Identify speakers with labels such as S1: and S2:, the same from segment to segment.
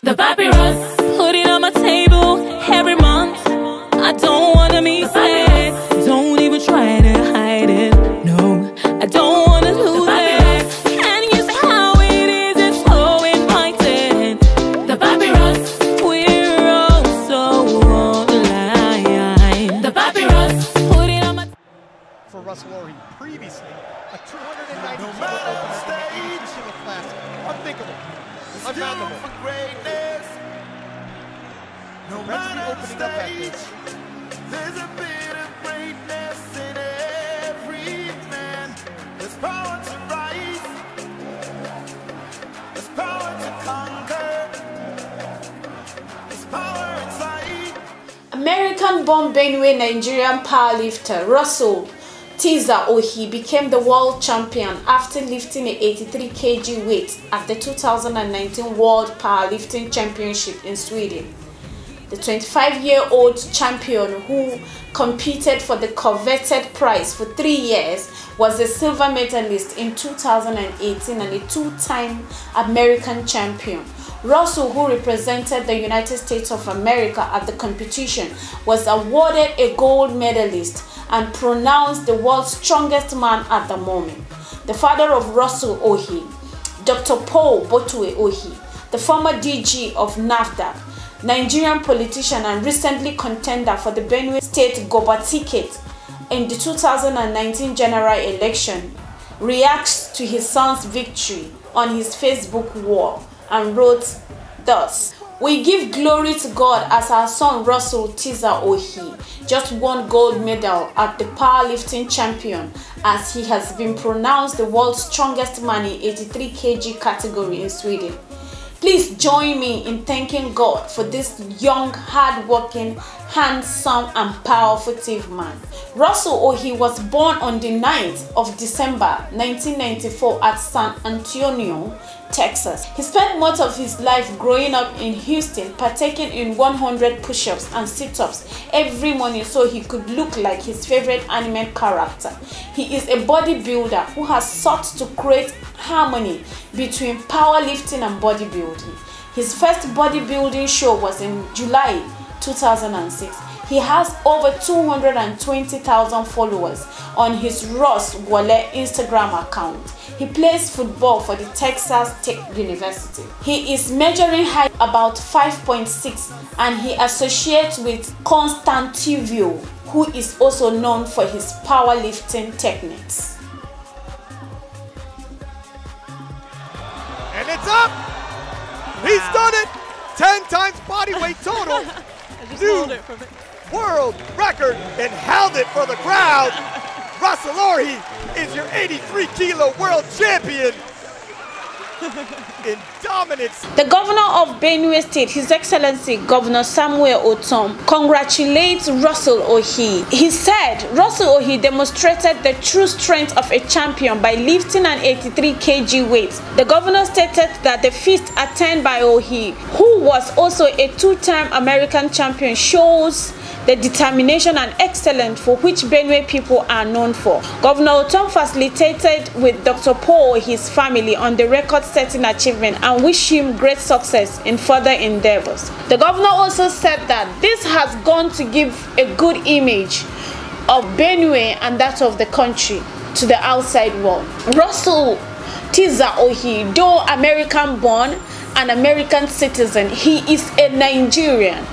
S1: The papyrus, put it on my table every month. I don't wanna miss it. Don't even try to hide it. No, I don't wanna lose it. And you see how it is, it's so inviting. The papyrus, we're all so on the line. Papyrus, put it on my
S2: for Russel Orhii previously. A 290 no opener stage. A classic. Unthinkable. Unfathomable.
S3: for greatness. No
S2: Reds will be
S3: matter the
S2: up
S3: stage,
S2: this.
S3: there's a bit of greatness in every man. There's power to rise. There's power to conquer. There's power inside.
S4: American-born Benue Nigerian powerlifter Russel Tiza Orhii became the world champion after lifting a 83 kg weight at the 2019 World Powerlifting Championship in Sweden. The 25-year-old champion who competed for the coveted prize for three years was a silver medalist in 2018 and a two-time American champion. Russel, who represented the United States of America at the competition, was awarded a gold medalist and pronounced the world's strongest man at the moment. The father of Russel Orhii, Dr. Paul Botwev Orhii, the former DG of NAFDAC, Nigerian politician and recently contender for the Benue State Goba ticket in the 2019 general election, reacts to his son's victory on his Facebook wall and wrote thus we give glory to God as our son Russel Tiza Orhii just won gold medal at the powerlifting champion as he has been pronounced the world's strongest man in 83 kg category in Sweden. Please join me in thanking God for this young, hardworking, handsome, and powerful man. Russel Orhii was born on the 9th of December 1994 at San Antonio, Texas. He spent much of his life growing up in Houston, partaking in 100 push-ups and sit-ups every morning so he could look like his favorite anime character. He is a bodybuilder who has sought to create harmony between powerlifting and bodybuilding. His first bodybuilding show was in July 2006. He has over 220,000 followers on his Russwole Instagram account. He plays football for the Texas Tech University. He is measuring height about 5.6 and he associates with Constantivio, who is also known for his powerlifting techniques.
S2: And it's up! He's done it! 10 times body weight total.
S5: I just
S2: New
S5: hold it from it.
S2: World record and held it for the crowd. Russel is your 83 kilo world champion in dominance.
S4: The governor of Benue State, His Excellency Governor Samuel Ortom, congratulates Russel Orhii. He said Russel Orhii demonstrated the true strength of a champion by lifting an 83 kg weight. The governor stated that the feat attained by Orhii, who was also a two-time American champion, shows the determination and excellence for which Benue people are known for. Governor Ortom facilitated with Dr. Paul his family on the record-setting achievement and wish him great success in further endeavors. The governor also said that this has gone to give a good image of Benue and that of the country to the outside world. Russel Tiza Orhii, though American born, an American citizen, he is a Nigerian.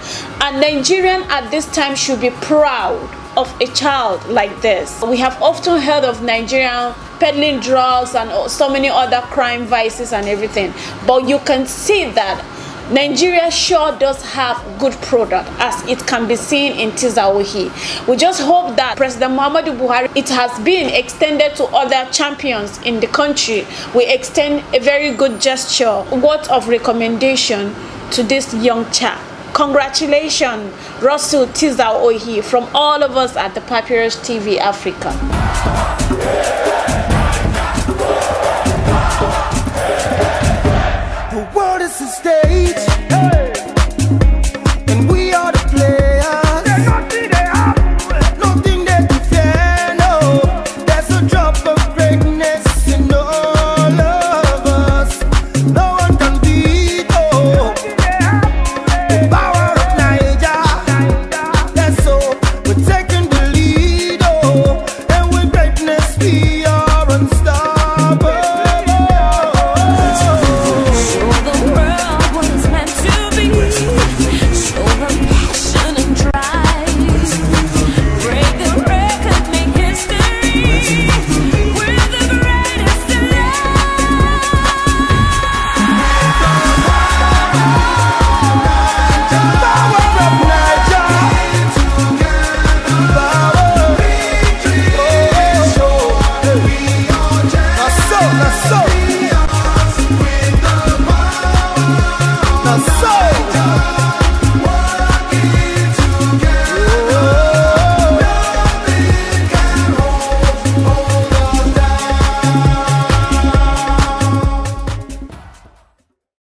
S4: And Nigerian at this time should be proud of a child like this. We have often heard of Nigerian peddling drugs and so many other crime vices and everything, but you can see that Nigeria sure does have good product as it can be seen in Tiza Orhii. We just hope that President Muhammadu Buhari, it has been extended to other champions in the country. We extend a very good gesture, word of recommendation to this young chap. Congratulations, Russel Tiza Orhii, from all of us at the Papyrus TV Africa.